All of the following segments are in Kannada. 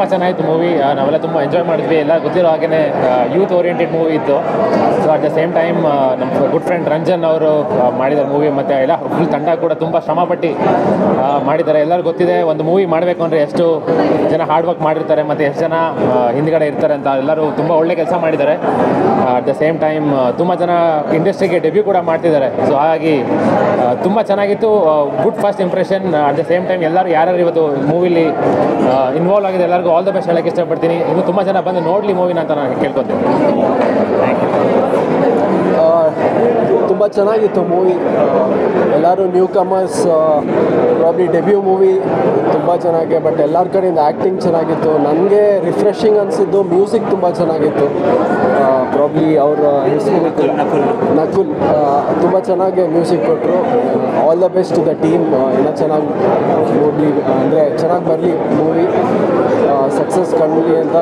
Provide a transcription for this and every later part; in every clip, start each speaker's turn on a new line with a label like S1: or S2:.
S1: ತುಂಬ ಚೆನ್ನಾಗಿತ್ತು ಮೂವಿ ನಾವೆಲ್ಲ ತುಂಬ ಎಂಜಾಯ್ ಮಾಡಿದ್ವಿ. ಎಲ್ಲ ಗೊತ್ತಿರೋ ಹಾಗೆ ಯೂತ್ ಓರಿಯೆಂಟೆಡ್ ಮೂವಿ ಇತ್ತು. So at the same time ನಮ್ಮ ಗುಡ್ ಫ್ರೆಂಡ್ ರಂಜನ್ ಅವರು ಮಾಡಿದ ಮೂವಿ ಮತ್ತು ಎಲ್ಲ ಫುಲ್ ತಂಡ ಕೂಡ ತುಂಬ ಶ್ರಮಪಟ್ಟು ಮಾಡಿದ್ದಾರೆ. ಎಲ್ಲರಿಗೂ ಗೊತ್ತಿದೆ, ಒಂದು ಮೂವಿ ಮಾಡಬೇಕು ಅಂದರೆ ಎಷ್ಟು ಜನ ಹಾರ್ಡ್ ವರ್ಕ್ ಮಾಡಿರ್ತಾರೆ ಮತ್ತು ಎಷ್ಟು ಜನ ಹಿಂದ್ಗಡೆ ಇರ್ತಾರೆ ಅಂತ ಎಲ್ಲರೂ ತುಂಬ ಒಳ್ಳೆ ಕೆಲಸ ಮಾಡಿದ್ದಾರೆ. ಅಟ್ ದ ಸೇಮ್ ಟೈಮ್ ತುಂಬ ಜನ ಇಂಡಸ್ಟ್ರಿಗೆ ಡೆಬ್ಯೂ ಕೂಡ ಮಾಡ್ತಿದ್ದಾರೆ. ಸೊ ಹಾಗಾಗಿ ತುಂಬ ಚೆನ್ನಾಗಿತ್ತು. Good first impression at the same time ಎಲ್ಲರೂ ಯಾರ್ಯಾರು ಇವತ್ತು ಮೂವಿಲಿ ಇನ್ವಾಲ್ವ್ ಆಗಿದೆ ಎಲ್ಲರಿಗೂ ಆಲ್ ದ ಬೆಸ್ಟ್ ಹೇಳಕ್ಕೆ ಇಷ್ಟಪಡ್ತೀನಿ. ಇನ್ನು ತುಂಬ ಜನ ಬಂದು ನೋಡಲಿ ಮೂವಿನ ಅಂತ ನಾನು ಕೇಳ್ಕೊತೀನಿ.
S2: ತುಂಬ ಚೆನ್ನಾಗಿತ್ತು ಮೂವಿ ಎಲ್ಲರೂ newcomers probably debut movie ತುಂಬ ಚೆನ್ನಾಗಿ ಬಟ್ ಎಲ್ಲರ ಕಡೆಯಿಂದ ಆ್ಯಕ್ಟಿಂಗ್ ಚೆನ್ನಾಗಿತ್ತು. ನನಗೆ ರಿಫ್ರೆಶಿಂಗ್ ಅನಿಸಿದ್ದು ಮ್ಯೂಸಿಕ್ ತುಂಬ ಚೆನ್ನಾಗಿತ್ತು. ಪ್ರಾಬ್ಲಿ ಅವರ ಹೆಸರು ನಕುಲ್. ತುಂಬ ಚೆನ್ನಾಗಿ ಮ್ಯೂಸಿಕ್ ಕೊಟ್ಟರು all the best the team ಎಲ್ಲ ಚೆನ್ನಾಗಿ ನೋಡಲಿ, ಅಂದರೆ ಚೆನ್ನಾಗಿ ಬರಲಿ ಮೂವಿ ಸಕ್ಸಸ್ ಕಾಣಲಿ ಅಂತ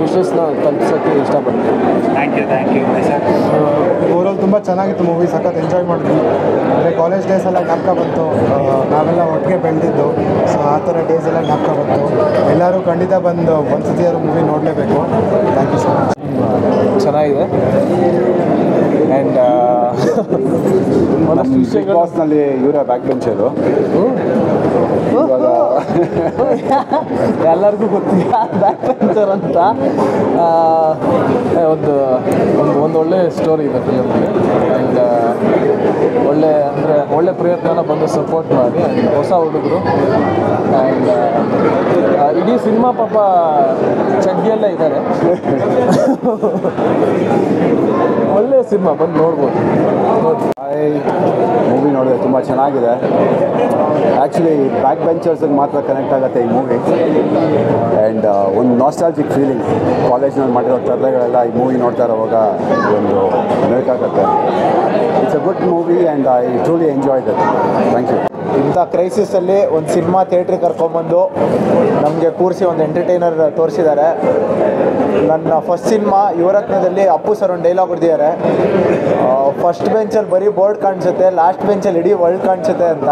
S2: ವಿಶಸ್ನ ತಲುಪಿಸೋಕ್ಕೆ ಇಷ್ಟಪಡ್ತೀನಿ.
S3: Thank you thank you sir
S4: overall ತುಂಬ ಚೆನ್ನಾಗಿತ್ತು ಮೂವಿ ಸಖತ್ ಎಂಜಾಯ್ ಮಾಡಿದ್ವಿ. ಅಂದರೆ ಕಾಲೇಜ್ ಡೇಸ್ ಎಲ್ಲ ಜ್ಞಾಪಕ ಬಂತು. ನಾವೆಲ್ಲ ಒಟ್ಟಿಗೆ ಬೆಳೆದಿದ್ದು. ಸೊ ಆ ಥರ ಡೇಸ್ ಎಲ್ಲ ಜ್ಞಾಪಕ ಬಂತು. ಎಲ್ಲರೂ ಖಂಡಿತ ಬಂದು ಒಂದು ಸತಿಯಾದ್ರು ಮೂವಿ ನೋಡಲೇಬೇಕು. ಥ್ಯಾಂಕ್ ಯು ಸೊ ಮಚ್
S2: ಚೆನ್ನಾಗಿದೆ. ಆ್ಯಂಡ್
S5: ಬಿಗ್ ಬಾಸ್ನಲ್ಲಿ ಇವರ ಬ್ಯಾಕ್ ಬೆಂಚರು ಇವಾಗ
S2: ಎಲ್ಲರಿಗೂ ಗೊತ್ತಿಲ್ಲ. ಬ್ಯಾಕ್ ಅಂತ. ಒಂದು ಒಂದು ಒಂದು ಒಳ್ಳೆ ಸ್ಟೋರಿ ಇದೆ ಫಿಲಮ್ಗೆ ಆ್ಯಂಡ್ ಒಳ್ಳೆ, ಅಂದರೆ ಒಳ್ಳೆ ಪ್ರಯತ್ನನ ಬಂದು ಸಪೋರ್ಟ್ ಮಾಡಿ. ಆ್ಯಂಡ್ ಹೊಸ ಹುಡುಗರು. ಆ್ಯಂಡ್ ಇಡೀ ಸಿನಿಮಾ ಪಾಪ ಚಡ್ಡಿಯಲ್ಲೇ ಇದ್ದಾರೆ. ಒಳ್ಳೆ ಸಿನಿಮಾ ಬಂದು ನೋಡ್ಬೋದು. ನೋಡಿ
S5: ಮೂವಿ ಚೆನ್ನಾಗಿದೆ. ಆ್ಯಕ್ಚುಲಿ ಬ್ಯಾಕ್ ಬೆಂಚರ್ಸಿಗೆ ಮಾತ್ರ ಕನೆಕ್ಟ್ ಆಗುತ್ತೆ ಈ ಮೂವಿ ಆ್ಯಂಡ್ ಒಂದು ನಾಸ್ಟಾಲ್ಜಿಕ್ ಫೀಲಿಂಗ್ ಕಾಲೇಜ್ನಲ್ಲಿ ಮಾಡಿರೋ ತರಲೆಗಳೆಲ್ಲ ಈ ಮೂವಿ ನೋಡ್ತಾ ಇರೋವಾಗ ಒಂದು ಬೇಕಾಗುತ್ತೆ it's a good movie and I truly enjoy that thank you
S4: ಇಂಥ ಕ್ರೈಸಿಸಲ್ಲಿ ಒಂದು ಸಿನಿಮಾ ಥಿಯೇಟ್ರಿಗೆ ಕರ್ಕೊಂಬಂದು ನಮಗೆ ಕೂರಿಸಿ ಒಂದು ಎಂಟರ್ಟೈನರ್ ತೋರಿಸಿದ್ದಾರೆ. ಫಸ್ಟ್ ಸಿನಿಮಾ ಯುವರತ್ನದಲ್ಲಿ ಅಪ್ಪು ಸರ್ ಒಂದು ಡೈಲಾಗ್ ಹೊಡೆದಿದ್ದಾರೆ. ಫಸ್ಟ್ ಬೆಂಚಲ್ಲಿ ಬರೀ ಬೋರ್ಡ್ ಕಾಣಿಸುತ್ತೆ ಲಾಸ್ಟ್ ಬೆಂಚಲ್ಲಿ ಇಡೀ ವರ್ಲ್ಡ್ ಕಾಣಿಸುತ್ತೆ ಅಂತ.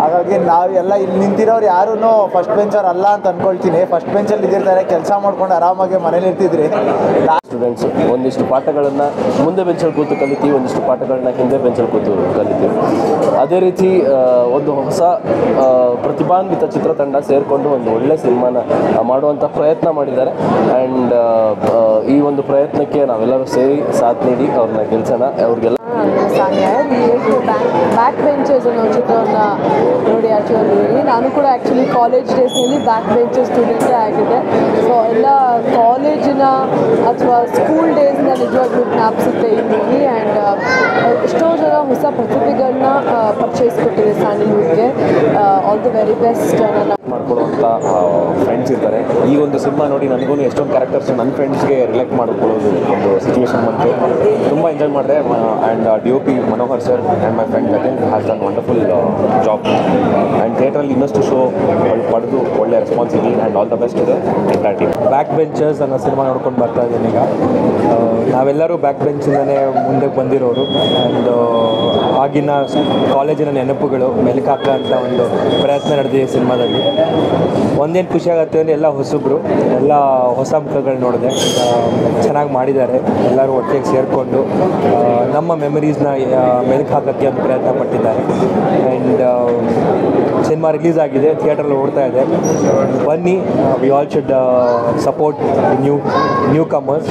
S4: ಹಾಗಾಗಿ ನಾವೆಲ್ಲ ಇಲ್ಲಿ ನಿಂತಿರೋರು ಯಾರೂ ಫಸ್ಟ್ ಬೆಂಚರ್ ಅಲ್ಲ ಅಂತ ಅಂದ್ಕೊಳ್ತೀನಿ ಫಸ್ಟ್ ಬೆಂಚಲ್ಲಿ ಇದ್ದಿರ್ತಾರೆ, ಕೆಲಸ ಮಾಡ್ಕೊಂಡು ಆರಾಮಾಗಿ ಮನೇಲಿ ಇರ್ತಿದ್ರಿ.
S6: ಸ್ಟೂಡೆಂಟ್ಸ್ ಒಂದಿಷ್ಟು ಪಾಠಗಳನ್ನು ಮುಂದೆ ಬೆಂಚಲ್ಲಿ ಕೂತು ಕಲಿತೀವಿ, ಒಂದಿಷ್ಟು ಪಾಠಗಳನ್ನ ಹಿಂದೆ ಬೆಂಚಲ್ಲಿ ಕೂತು ಕಲಿತೀವಿ. ಅದೇ ರೀತಿ ಒಂದು ಹೊಸ ಪ್ರತಿಭಾನ್ವಿತ ಚಿತ್ರತಂಡ ಸೇರಿಕೊಂಡು ಒಂದು ಒಳ್ಳೆ ಸಿನಿಮಾನ ಮಾಡುವಂಥ ಪ್ರಯತ್ನ ಮಾಡಿದ್ದಾರೆ. ಆ್ಯಂಡ್ ಈ ಒಂದು ಪ್ರಯತ್ನಕ್ಕೆ ನಾವೆಲ್ಲರೂ ಸೇರಿ ಸಾಥ್ ನೀಡಿ ಅವ್ರನ್ನ ಗೆಲ್ಸೋಣ. ಅವ್ರಿಗೆಲ್ಲ
S7: ಬ್ಯಾಕ್ ಬೆಂಚರ್ಸ್ ಅನ್ನೋ ಚಿತ್ರವನ್ನು ನೋಡಿ ಆ್ಯಕ್ಚುಲಿ ನಾನು ಕೂಡ ಆ್ಯಕ್ಚುಲಿ ಕಾಲೇಜ್ ಡೇಸ್ನಲ್ಲಿ ಬ್ಯಾಕ್ ಬೆಂಚರ್ ಸ್ಟೂಡೆಂಟೇ ಆಗಿದೆ ಸೊ ಎಲ್ಲ ಕಾಲೇಜಿನ ಅಥವಾ ಸ್ಕೂಲ್ ಡೇಸ್ನ ನಿಜವಾಗ್ಲೂ ಜ್ಞಾಪಿಸುತ್ತೆ ಈ ಮೂವಿ ಆ್ಯಂಡ್ ಎಷ್ಟೋ ಜನ ಹೊಸ ಪ್ರತಿಭೆಗಳನ್ನ ಪರಿಚಯಿಸ್ಕೊಟ್ಟಿದೆ ಸ್ಯಾಂಡಲ್ವುಡ್ಗೆ ಆಲ್ ದಿ ವೆರಿ ಬೆಸ್ಟ್ ನನ್ನ
S6: ಮಾಡ್ಕೊಳ್ಳುವಂಥ ಫ್ರೆಂಡ್ಸ್ ಇರ್ತಾರೆ. ಈ ಒಂದು ಸಿನಿಮಾ ನೋಡಿ ನನಗೂ ಎಷ್ಟೊಂದು ಕ್ಯಾರೆಕ್ಟರ್ಸ್ ನನ್ನ ಫ್ರೆಂಡ್ಸ್ಗೆ ರಿಲೆಕ್ಟ್ ಮಾಡಿಕೊಳ್ಳೋದು ಒಂದು ಸಿಚುವೇಶನ್ ಬಂತು. ತುಂಬ ಎಂಜಾಯ್ ಮಾಡಿದೆ and D O P Manohar sir and my friend Gagan has done wonderful job ಥಿಯೇಟ್ರಲ್ಲಿ ಇನ್ನಷ್ಟು ಶೋ ಪಡೆದು ಒಳ್ಳೆ ರೆಸ್ಪಾನ್ಸ್ ಇದೆ ಆ್ಯಂಡ್ ಆಲ್ ದ ಬೆಸ್ಟ್ ಇದೆ ಟೀಮ್
S8: ಬ್ಯಾಕ್ ಬೆಂಚರ್ಸ್ ಅನ್ನೋ ಸಿನಿಮಾ ನೋಡ್ಕೊಂಡು ಬರ್ತಾ ಇದ್ದೀನಿ ಈಗ. ನಾವೆಲ್ಲರೂ ಬ್ಯಾಕ್ ಬೆಂಚಿಂದನೇ ಮುಂದೆ ಬಂದಿರೋರು ಆ್ಯಂಡ್ ಆಗಿನ ಕಾಲೇಜಿನ ನೆನಪುಗಳು ಮೆಲುಕಾಕ ಅಂತ ಒಂದು ಪ್ರಯತ್ನ ನಡೆದಿದೆ ಸಿನಿಮಾದಲ್ಲಿ ಒಂದೇನು ಖುಷಿ ಆಗುತ್ತೆ ಅಂದರೆ ಎಲ್ಲ ಹೊಸಬ್ರು, ಎಲ್ಲ ಹೊಸ ಮುಖಗಳು ನೋಡಿದೆ ಚೆನ್ನಾಗಿ ಮಾಡಿದ್ದಾರೆ, ಎಲ್ಲರೂ ಒಟ್ಟಿಗೆ ಸೇರಿಕೊಂಡು ನಮ್ಮ ಮೆಮರೀಸ್ನ ಮೆಲುಕು ಹಾಕೋಕ್ಕೆ ಒಂದು ಪ್ರಯತ್ನ ಪಟ್ಟಿದ್ದಾರೆ. ಆ್ಯಂಡ್ ಸಿನಿಮಾ ರಿಲೀಸ್ ಆಗಿದೆ ಥಿಯೇಟ್ರಲ್ಲಿ ಓಡ್ತಾ ಇದೆ. ಬನ್ನಿ we all should support new newcomers